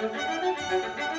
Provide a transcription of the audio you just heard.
Música